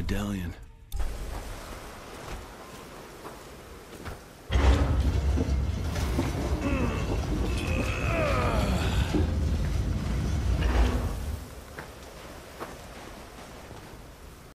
medallion.